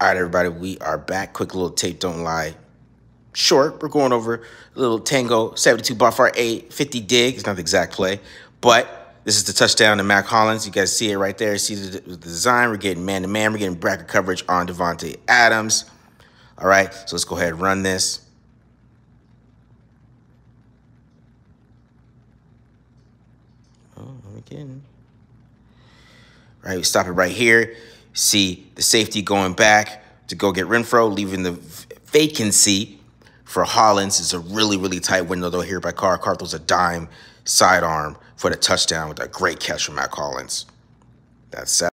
All right, everybody, we are back. Quick little tape, don't lie. Short, we're going over a little Tango 72 buffer 8, 50 dig. It's not the exact play, but this is the touchdown to Mack Hollins. You guys see it right there. See the, the design. We're getting man to man. We're getting bracket coverage on Davante Adams. All right, so let's go ahead and run this. Oh, again. All right, we stop it right here. See the safety going back to go get Renfro, leaving the vacancy for Hollins. It's a really, really tight window, though, here by Carr. Carr throws a dime sidearm for the touchdown with a great catch from Mack Hollins. That's